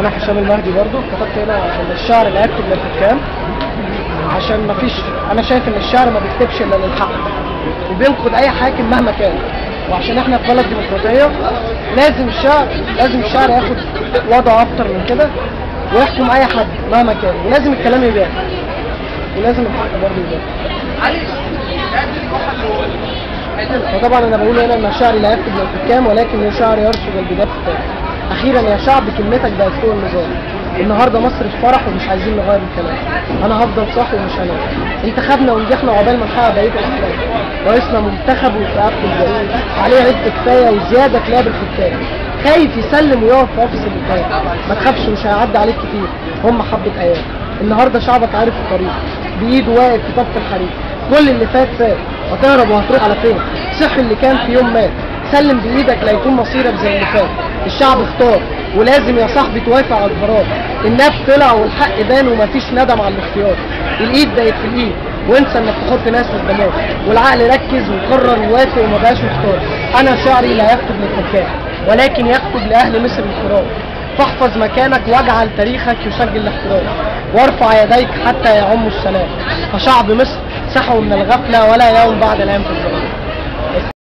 أنا حسام المهدي برضو. كتبت هنا ان الشعر لا يكتب للحكام عشان ما فيش أنا شايف إن الشعر ما بيكتبش إلا للحق. وبينقد أي حاكم مهما كان. وعشان إحنا في بلد ديمقراطية لازم الشعر لازم الشعر ياخد وضع أكتر من كده ويحكم أي حد مهما كان. ولازم الكلام يبان. ولازم الحق برضه يبان. وطبعا أنا بقول هنا إن الشعر لا يكتب للحكام ولكن الشعر البداية التاني أخيرا يا شعب كلمتك بقت فوق النظام النهارده مصر في فرح ومش عايزين نغير الكلام. أنا هفضل صح ومش هنام. انتخبنا ونجحنا وعقبال ما نحقق بقيه الاحلام رئيسنا منتخب عقد الجاي عليه عد كفاية وزيادة كلاب الحكام خايف يسلم ويقف في أوفيس اللجان ما تخافش مش هيعدي عليك كتير. هم حبة أيام النهارده شعبك عارف الطريق. بايده واقف في طف الحريق كل اللي فات فات. هتهرب وهتروح على فين؟ صح اللي كان في يوم مات. سلم بإيدك لا يكون مصيرك زي اللي فات. الشعب اختار ولازم يا صاحبي توافق على القرار. الناس طلع والحق بان ومفيش ندم على الاختيار. الإيد بقت في الإيد وانسى إنك تحط ناس للدمار والعقل ركز وقرر يوافق وما بقاش محتار أنا شعري لا يكتب للحكام ولكن يكتب لأهل مصر الكرام. فاحفظ مكانك واجعل تاريخك يسجل الاحترام. وارفع يديك حتى يعم السلام. فشعب مصر سحوا من الغفلة ولا يوم بعد الأيام في الظلام